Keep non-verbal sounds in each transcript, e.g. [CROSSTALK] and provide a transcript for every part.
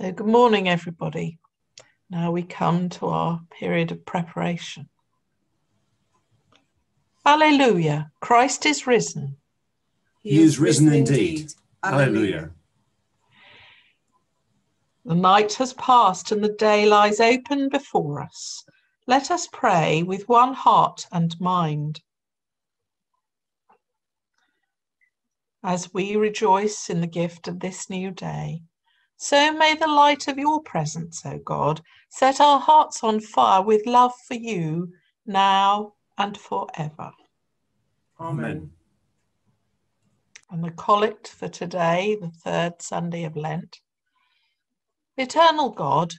So, good morning, everybody. Now we come to our period of preparation. Alleluia, Christ is risen. He is risen indeed. Alleluia. The night has passed and the day lies open before us. Let us pray with one heart and mind. As we rejoice in the gift of this new day, so may the light of your presence, O God, set our hearts on fire with love for you now and forever. Amen. And the collect for today, the third Sunday of Lent. Eternal God,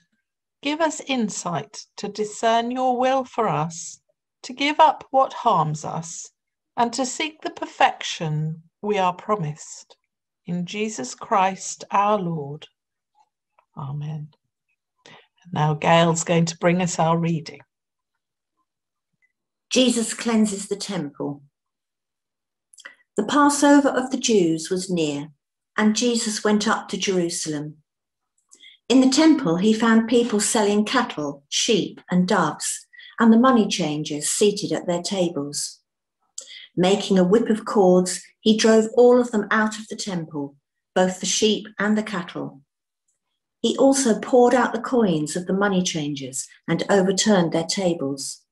give us insight to discern your will for us, to give up what harms us, and to seek the perfection we are promised. In Jesus Christ our Lord. Amen. And now Gail's going to bring us our reading. Jesus cleanses the temple. The Passover of the Jews was near, and Jesus went up to Jerusalem. In the temple, he found people selling cattle, sheep, and doves, and the money changers seated at their tables. Making a whip of cords, he drove all of them out of the temple, both the sheep and the cattle. He also poured out the coins of the money changers and overturned their tables.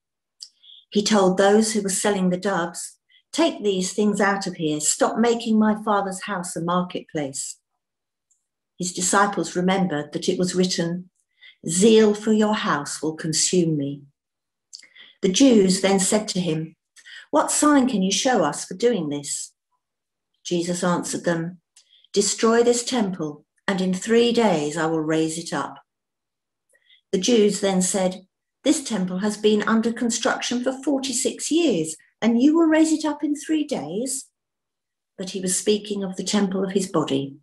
He told those who were selling the doves, Take these things out of here. Stop making my father's house a marketplace. His disciples remembered that it was written, Zeal for your house will consume me. The Jews then said to him, What sign can you show us for doing this? Jesus answered them, Destroy this temple and in three days I will raise it up. The Jews then said, This temple has been under construction for 46 years, and you will raise it up in three days? But he was speaking of the temple of his body.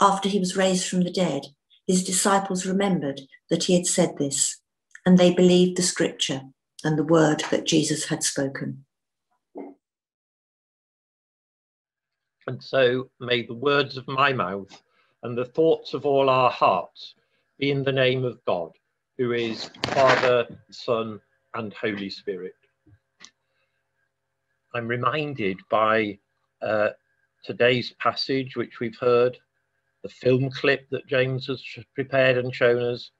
After he was raised from the dead, his disciples remembered that he had said this, and they believed the scripture and the word that Jesus had spoken. And so may the words of my mouth and the thoughts of all our hearts be in the name of God, who is Father, Son, and Holy Spirit. I'm reminded by uh, today's passage, which we've heard, the film clip that James has prepared and shown us,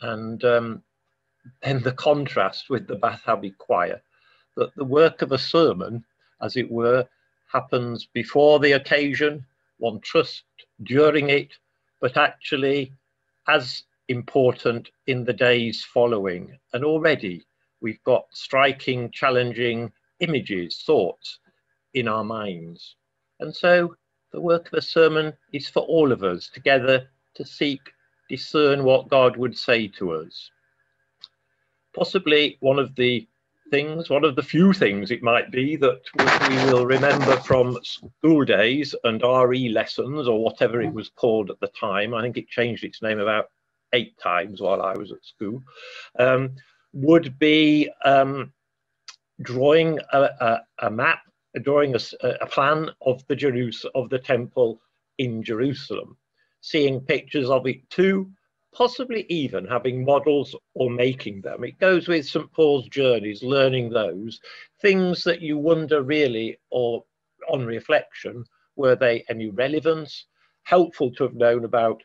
and um, then the contrast with the Bath Abbey Choir, that the work of a sermon, as it were, happens before the occasion, one trusts during it, but actually as important in the days following. And already we've got striking, challenging images, thoughts in our minds. And so the work of a sermon is for all of us together to seek, discern what God would say to us. Possibly one of the things, one of the few things it might be that we will remember from school days and RE lessons or whatever it was called at the time. I think it changed its name about eight times while I was at school. Um, would be um, drawing a, a, a, map, drawing a, a plan of the Jerus of the temple in Jerusalem, seeing pictures of it too, possibly even having models or making them. It goes with St. Paul's journeys, learning those things that you wonder really, or on reflection, were they any relevance, helpful to have known about,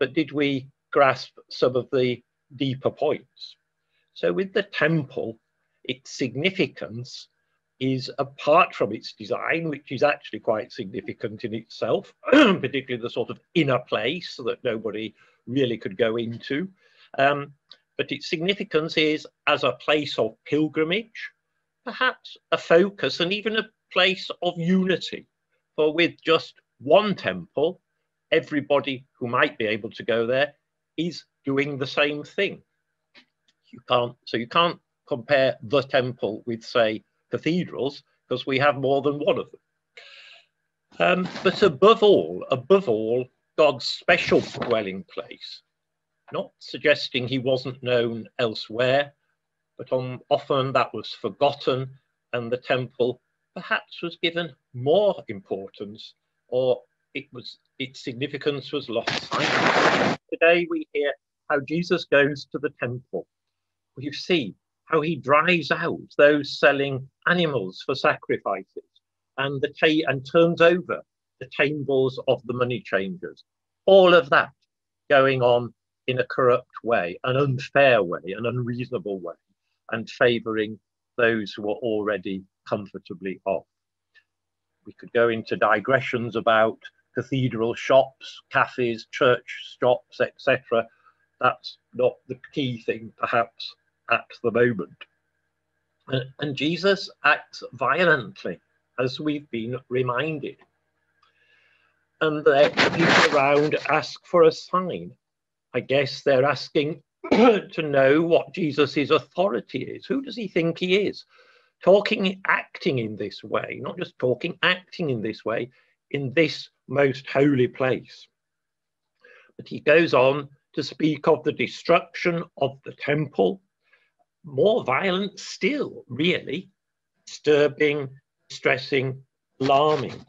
but did we grasp some of the deeper points? So with the temple, its significance is apart from its design, which is actually quite significant in itself, [CLEARS THROAT] particularly the sort of inner place that nobody really could go into. Um, but its significance is as a place of pilgrimage, perhaps a focus and even a place of unity. For with just one temple, everybody who might be able to go there is doing the same thing. You can't, so you can't compare the temple with, say, cathedrals, because we have more than one of them. Um, but above all, above all, God's special dwelling place, not suggesting he wasn't known elsewhere, but on, often that was forgotten and the temple perhaps was given more importance or it was its significance was lost sight. Today we hear how Jesus goes to the temple. We see how he drives out those selling animals for sacrifices and the ta- and turns over the tables of the money changers. All of that going on in a corrupt way, an unfair way, an unreasonable way, and favouring those who are already comfortably off. We could go into digressions about cathedral shops, cafes, church shops, etc. That's not the key thing, perhaps, at the moment. And Jesus acts violently, as we've been reminded. And the people around ask for a sign. I guess they're asking [CLEARS THROAT] to know what Jesus' authority is. Who does he think he is? Talking, acting in this way, not just talking, acting in this way, in this most holy place. But he goes on to speak of the destruction of the temple, more violent still, really, disturbing, distressing, alarming.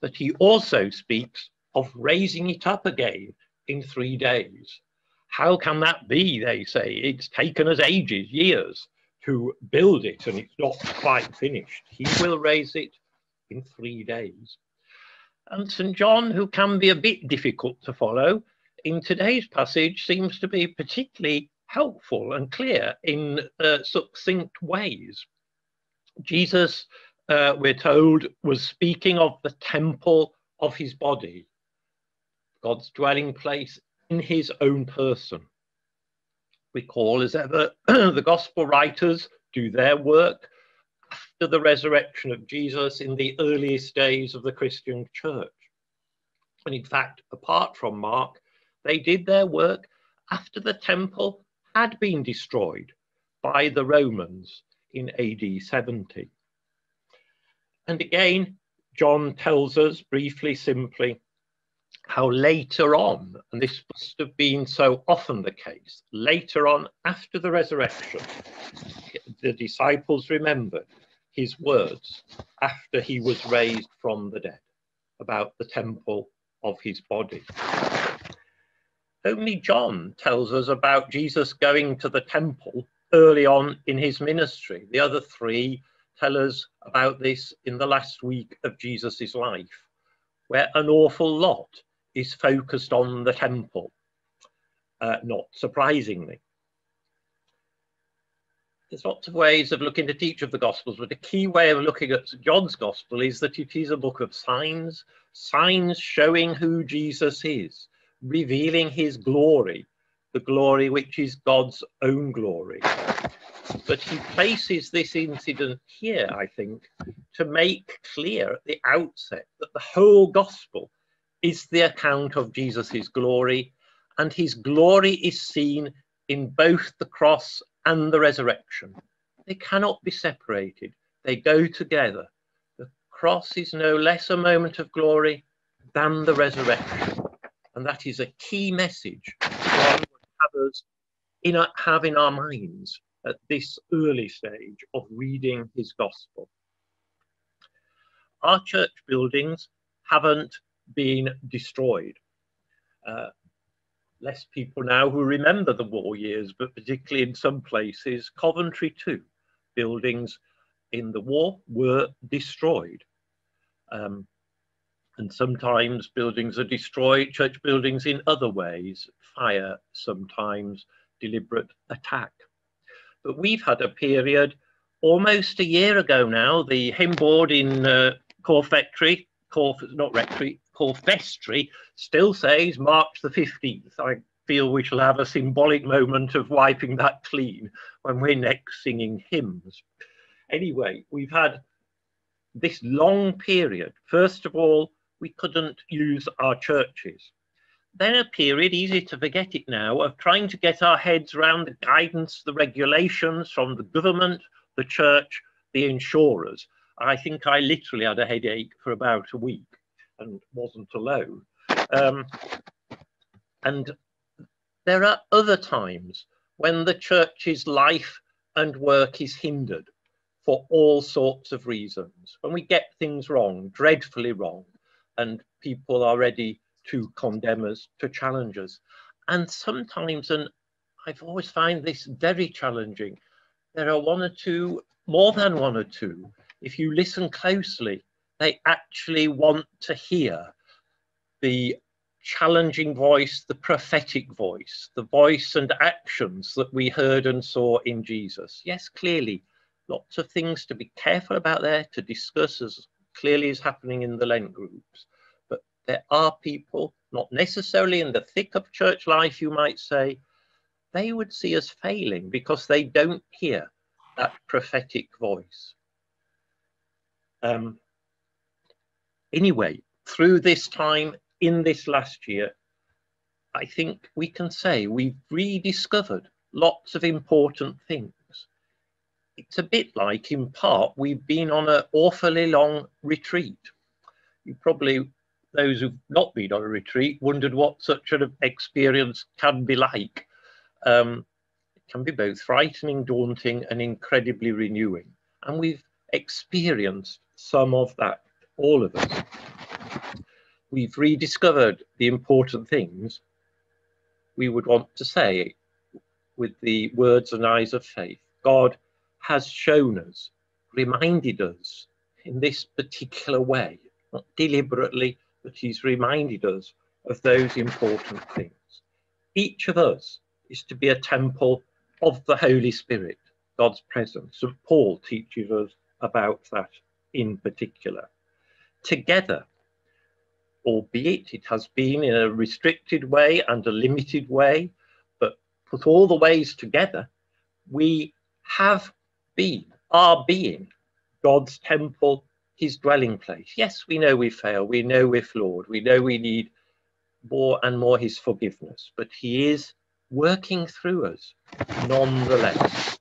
But he also speaks of raising it up again in three days. How can that be? They say it's taken us ages, years to build it, and it's not quite finished. He will raise it in three days. And St. John, who can be a bit difficult to follow, in today's passage seems to be particularly helpful and clear in uh, succinct ways. Jesus, uh, we're told, was speaking of the temple of his body, God's dwelling place in his own person. We call, as ever, [CLEARS THROAT] the gospel writers do their work after the resurrection of Jesus in the earliest days of the Christian church. And in fact, apart from Mark, they did their work after the temple had been destroyed by the Romans in AD 70. And again, John tells us briefly, simply, how later on, and this must have been so often the case, later on after the resurrection, the disciples remembered his words after he was raised from the dead about the temple of his body. Only John tells us about Jesus going to the temple early on in his ministry. The other three tell us about this in the last week of Jesus' life, where an awful lot is focused on the temple, uh, not surprisingly. There's lots of ways of looking at each of the Gospels, but a key way of looking at John's Gospel is that it is a book of signs, signs showing who Jesus is, revealing his glory, the glory which is God's own glory. But he places this incident here, I think, to make clear at the outset that the whole gospel is the account of Jesus' glory, and his glory is seen in both the cross and the resurrection. They cannot be separated, they go together. The cross is no less a moment of glory than the resurrection. And that is a key message in our, have in our minds at this early stage of reading his gospel. Our church buildings haven't been destroyed. Uh, less people now who remember the war years, but particularly in some places, Coventry too, buildings in the war were destroyed. Um, and sometimes buildings are destroyed, church buildings in other ways, fire, sometimes deliberate attack. But we've had a period almost a year ago now, the hymn board in uh, Corfe, not Rectory, Corfe Vestry still says March the 15th. I feel we shall have a symbolic moment of wiping that clean when we're next singing hymns. Anyway, we've had this long period. First of all, we couldn't use our churches. Then a period, easy to forget it now, of trying to get our heads around the guidance, the regulations from the government, the church, the insurers. I think I literally had a headache for about a week and wasn't alone. Um, and there are other times when the church's life and work is hindered for all sorts of reasons. When we get things wrong, dreadfully wrong, and people are ready to condemn us, to challenge us. And sometimes, and I've always find this very challenging, there are one or two, more than one or two, if you listen closely, they actually want to hear the challenging voice, the prophetic voice, the voice and actions that we heard and saw in Jesus. Yes, clearly, lots of things to be careful about there, to discuss as clearly as happening in the Lent groups. There are people, not necessarily in the thick of church life, you might say, they would see us failing because they don't hear that prophetic voice. Um, anyway, through this time in this last year, I think we can say we've rediscovered lots of important things. It's a bit like, in part, we've been on an awfully long retreat. You probably, those who've not been on a retreat, wondered what such an experience can be like. Um, it can be both frightening, daunting, and incredibly renewing. And we've experienced some of that, all of us we've rediscovered the important things we would want to say with the words and eyes of faith. God has shown us, reminded us in this particular way, not deliberately, but He's reminded us of those important things. Each of us is to be a temple of the Holy Spirit, God's presence. St. Paul teaches us about that in particular. Together, albeit it has been in a restricted way and a limited way, but put all the ways together, we have been, are being God's temple, his dwelling place. Yes, we know we fail, we know we're flawed, we know we need more and more his forgiveness, but he is working through us nonetheless.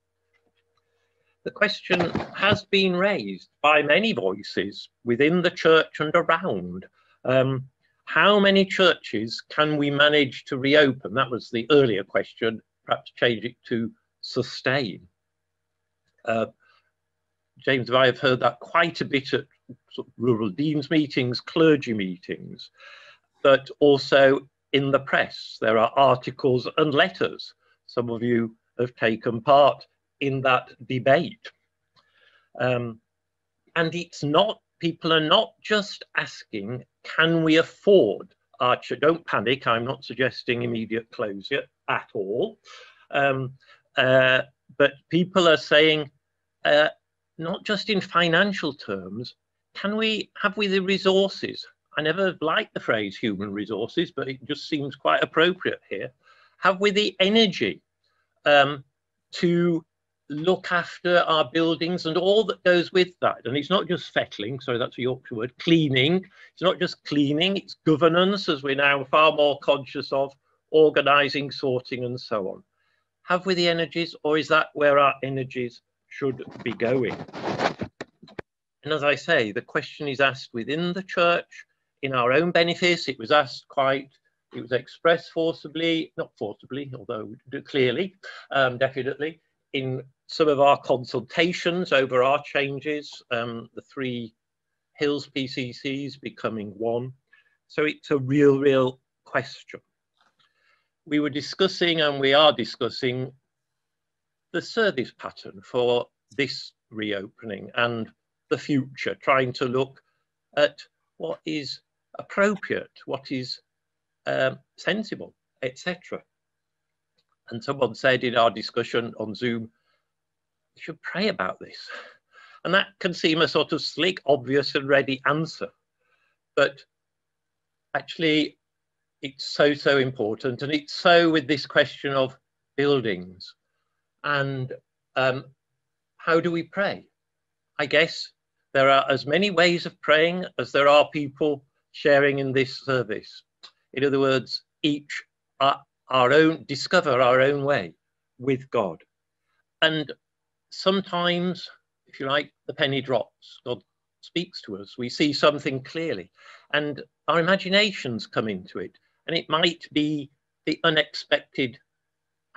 The question has been raised by many voices within the church and around um, how many churches can we manage to reopen? That was the earlier question, perhaps change it to sustain. Uh, James I have heard that quite a bit at sort of rural deans meetings, clergy meetings, but also in the press. There are articles and letters. Some of you have taken part in that debate. Um, and it's not, people are not just asking can we afford Archer? Don't panic, I'm not suggesting immediate closure at all. Um, uh, but people are saying, uh, not just in financial terms, can we, have we the resources? I never liked the phrase human resources, but it just seems quite appropriate here. Have we the energy um, to look after our buildings and all that goes with that. And it's not just fettling, sorry, that's a Yorkshire word, cleaning. It's not just cleaning, it's governance, as we're now far more conscious of, organising, sorting, and so on. Have we the energies, or is that where our energies should be going? And as I say, the question is asked within the church, in our own benefice. It was asked quite, it was expressed forcibly, not forcibly, although clearly, um, definitely, in some of our consultations over our changes, um, the three Hills PCCs becoming one. So it's a real, real question. We were discussing and we are discussing the service pattern for this reopening and the future, trying to look at what is appropriate, what is um, sensible, etc. And someone said in our discussion on Zoom, you should pray about this. And that can seem a sort of slick, obvious, and ready answer. But actually, it's so, so important. And it's so with this question of buildings. And um, how do we pray? I guess there are as many ways of praying as there are people sharing in this service. In other words, each our, our own, discover our own way with God. And sometimes, if you like, the penny drops. God speaks to us. We see something clearly, and our imaginations come into it. And it might be the unexpected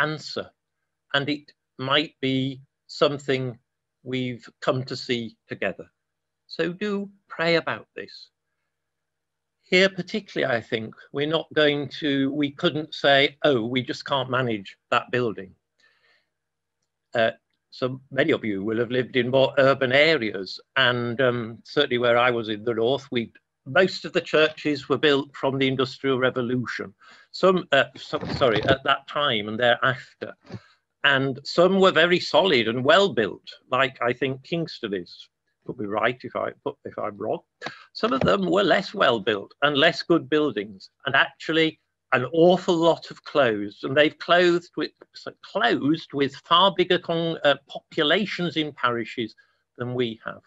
answer, and it might be something we've come to see together. So do pray about this. here particularly, I think, we're not going to, we couldn't say, oh, we just can't manage that building. Uh, so many of you will have lived in more urban areas and um, certainly where I was in the north, we most of the churches were built from the Industrial Revolution. Some, uh, sorry, at that time and thereafter. And some were very solid and well built, like I think Kingston is could be right if I if I'm wrong. Some of them were less well built and less good buildings, and actually an awful lot of closed, and they've closed with closed with far bigger con, uh, populations in parishes than we have.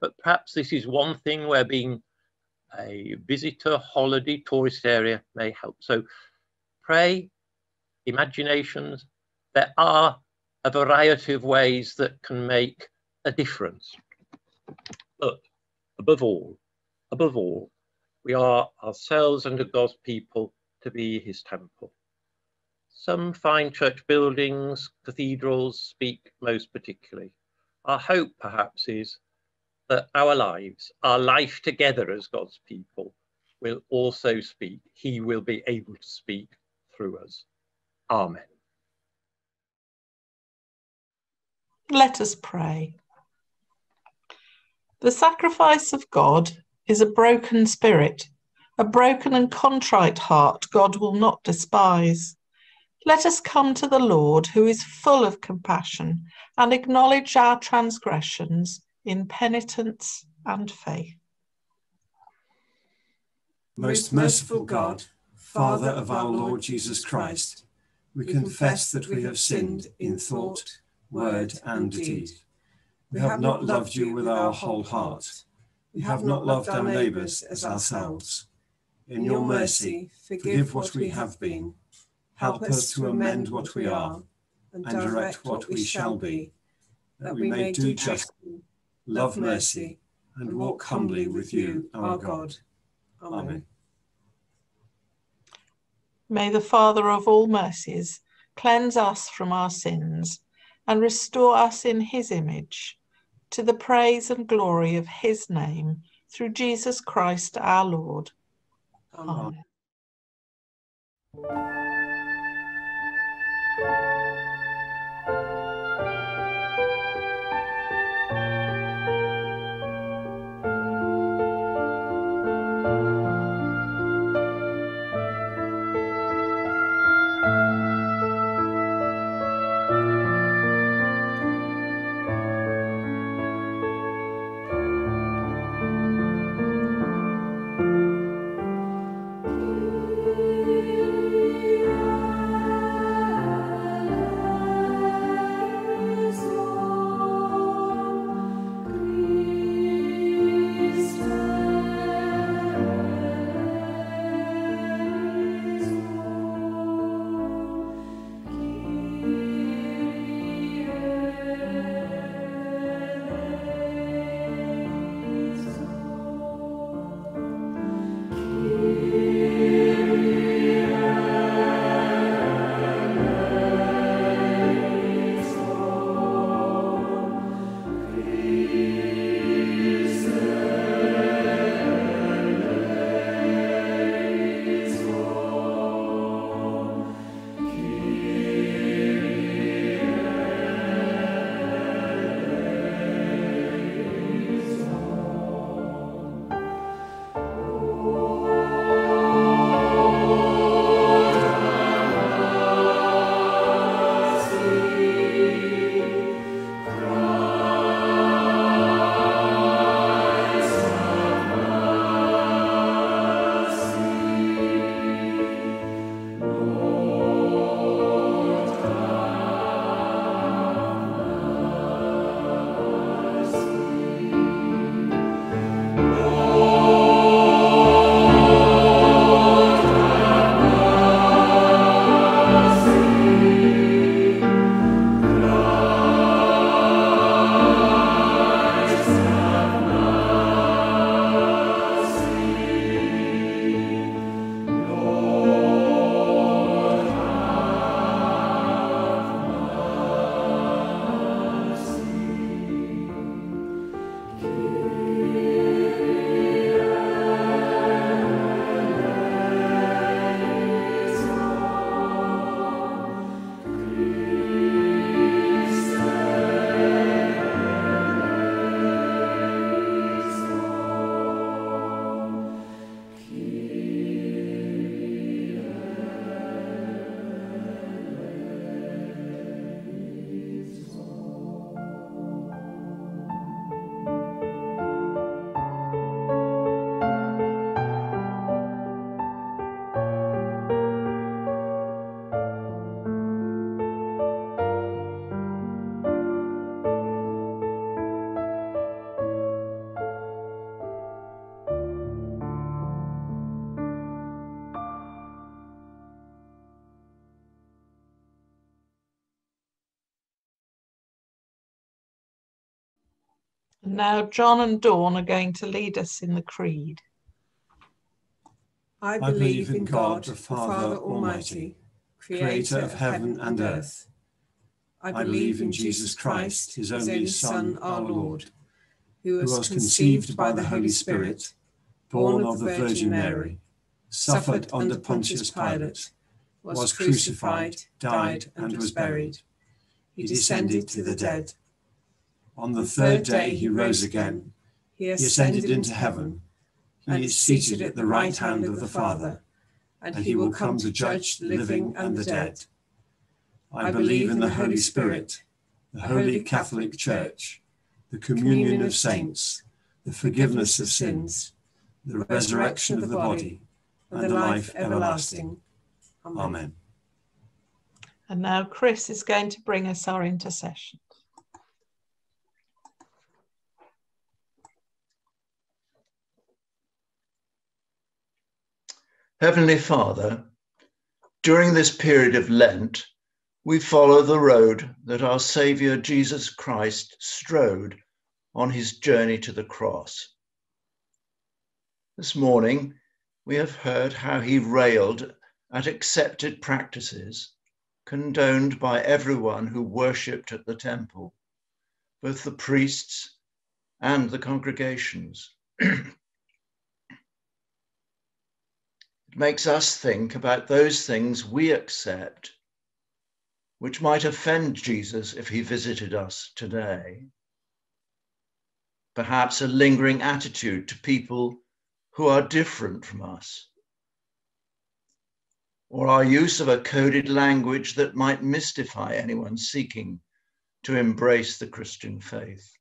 But perhaps this is one thing where being a visitor holiday tourist area may help. So pray, imaginations. There are a variety of ways that can make a difference. But above all, above all, we are ourselves under God's people to be his temple. Some fine church buildings, cathedrals speak most particularly. Our hope perhaps is that our lives, our life together as God's people will also speak. He will be able to speak through us. Amen. Let us pray. The sacrifice of God is a broken spirit, a broken and contrite heart God will not despise. Let us come to the Lord, who is full of compassion, and acknowledge our transgressions in penitence and faith. Most merciful God, Father of our Lord Jesus Christ, we confess that we have sinned in thought, word, and deed we have not loved you with our whole heart. We have not loved our neighbours as ourselves. In your mercy, forgive what we have been. Help us to amend what we are and direct what we shall be, that we may do justly, love mercy, and walk humbly with you, our God. Amen. May the Father of all mercies cleanse us from our sins and restore us in his image to the praise and glory of his name, through Jesus Christ our Lord. Amen. Amen. And now John and Dawn are going to lead us in the creed. I believe in God, the Father Almighty, creator of heaven and earth. I believe in Jesus Christ, his only Son, our Lord, who was conceived by the Holy Spirit, born of the Virgin Mary, suffered under Pontius Pilate, was crucified, died, and was buried. He descended to the dead. On the third day he rose again. He ascended into heaven. He is seated at the right hand of the Father, and he will come to judge the living and the dead. I believe in the Holy Spirit, the Holy Catholic Church, the communion of saints, the forgiveness of sins, the resurrection of the body, and the life everlasting. Amen. And now Chris is going to bring us our intercession. Heavenly Father, during this period of Lent, we follow the road that our Saviour Jesus Christ strode on his journey to the cross. This morning, we have heard how he railed at accepted practices condoned by everyone who worshipped at the temple, both the priests and the congregations. [CLEARS THROAT] It makes us think about those things we accept which might offend Jesus if he visited us today. Perhaps a lingering attitude to people who are different from us, or our use of a coded language that might mystify anyone seeking to embrace the Christian faith.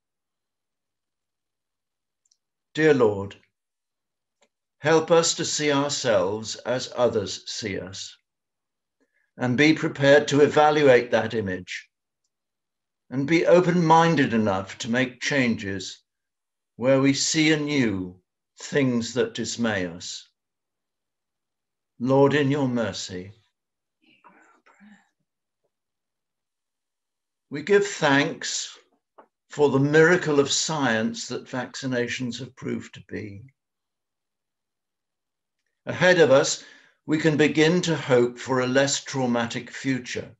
Dear Lord, Help us to see ourselves as others see us and be prepared to evaluate that image and be open minded enough to make changes where we see anew things that dismay us. Lord, in your mercy, we give thanks for the miracle of science that vaccinations have proved to be. Ahead of us, we can begin to hope for a less traumatic future.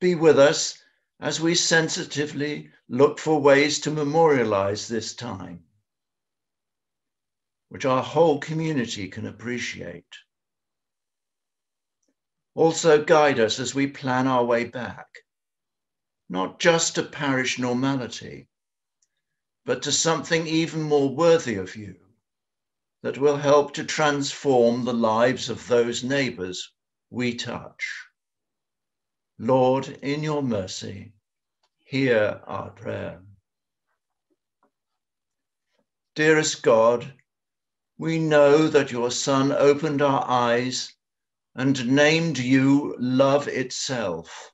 Be with us as we sensitively look for ways to memorialize this time, which our whole community can appreciate. Also, guide us as we plan our way back, not just to parish normality, but to something even more worthy of you that will help to transform the lives of those neighbors we touch. Lord, in your mercy, hear our prayer. Dearest God, we know that your Son opened our eyes and named you love itself,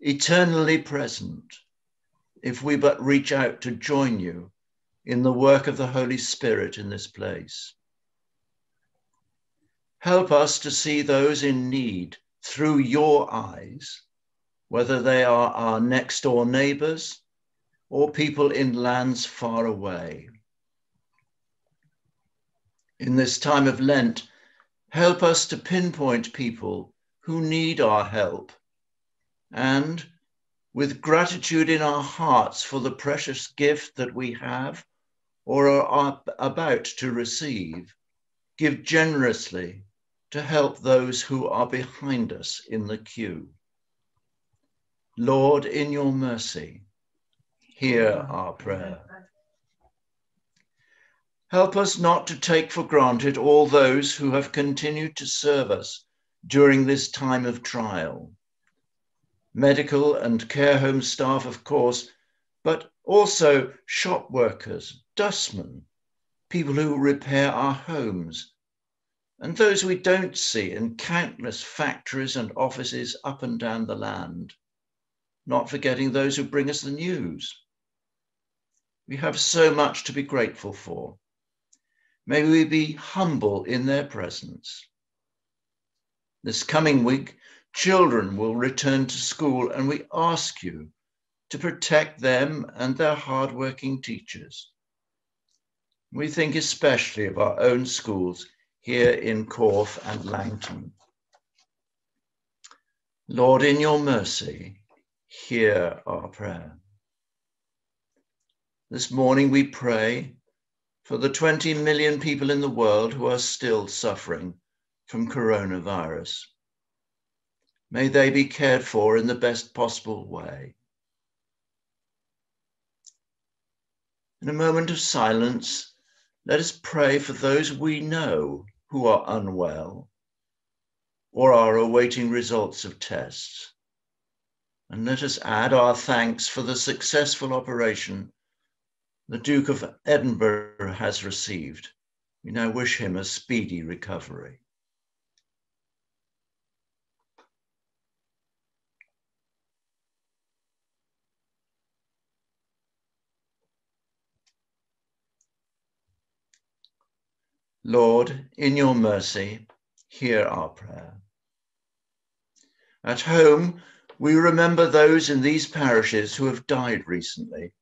eternally present, if we but reach out to join you in the work of the Holy Spirit in this place. Help us to see those in need through your eyes, whether they are our next door neighbors or people in lands far away. In this time of Lent, help us to pinpoint people who need our help and with gratitude in our hearts for the precious gift that we have or are about to receive, give generously to help those who are behind us in the queue. Lord, in your mercy, hear our prayer. Help us not to take for granted all those who have continued to serve us during this time of trial. Medical and care home staff, of course, but also shop workers, dustmen, people who repair our homes, and those we don't see in countless factories and offices up and down the land, not forgetting those who bring us the news. We have so much to be grateful for. May we be humble in their presence. This coming week, children will return to school, and we ask you to protect them and their hardworking teachers. We think especially of our own schools here in Corfe and Langton. Lord, in your mercy, hear our prayer. This morning we pray for the 20 million people in the world who are still suffering from coronavirus. May they be cared for in the best possible way. In a moment of silence, let us pray for those we know who are unwell or are awaiting results of tests. And let us add our thanks for the successful operation the Duke of Edinburgh has received. We now wish him a speedy recovery. Lord, in your mercy, hear our prayer. At home, we remember those in these parishes who have died recently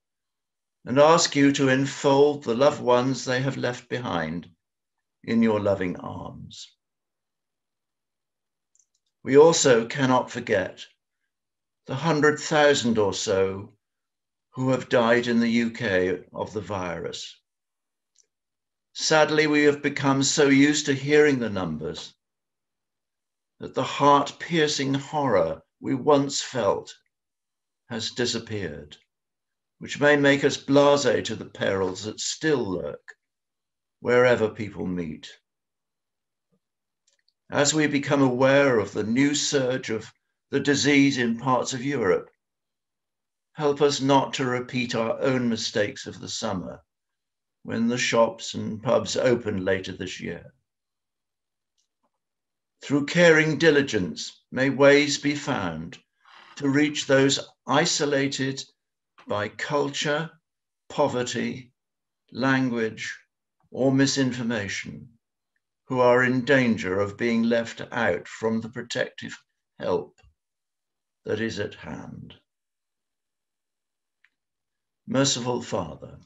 and ask you to enfold the loved ones they have left behind in your loving arms. We also cannot forget the hundred thousand or so who have died in the UK of the virus. Sadly, we have become so used to hearing the numbers that the heart piercing horror we once felt has disappeared, which may make us blase to the perils that still lurk wherever people meet. As we become aware of the new surge of the disease in parts of Europe, help us not to repeat our own mistakes of the summer when the shops and pubs open later this year. Through caring diligence, may ways be found to reach those isolated by culture, poverty, language, or misinformation, who are in danger of being left out from the protective help that is at hand. Merciful Father,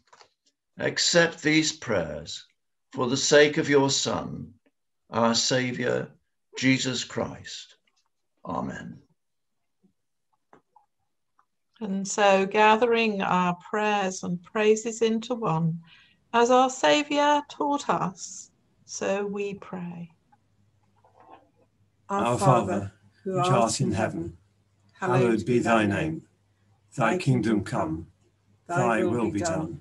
accept these prayers for the sake of your Son, our Saviour, Jesus Christ. Amen. And so, gathering our prayers and praises into one, as our Saviour taught us, so we pray. Our Father, who art in heaven, hallowed be thy name. Thy kingdom come, thy will be done,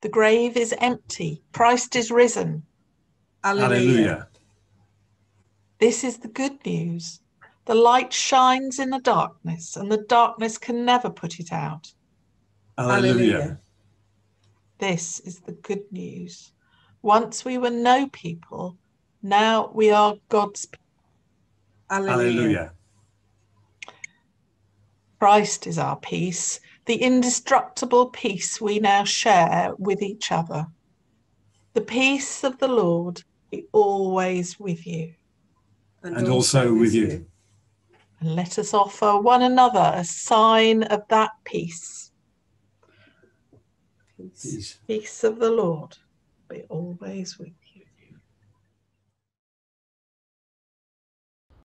The grave is empty. Christ is risen. Alleluia. This is the good news. The light shines in the darkness, and the darkness can never put it out. Alleluia. This is the good news. Once we were no people, now we are God's people. Alleluia. Christ is our peace, the indestructible peace we now share with each other. The peace of the Lord be always with you. And also with you. And let us offer one another a sign of that peace. Peace. Peace of the Lord be always with you.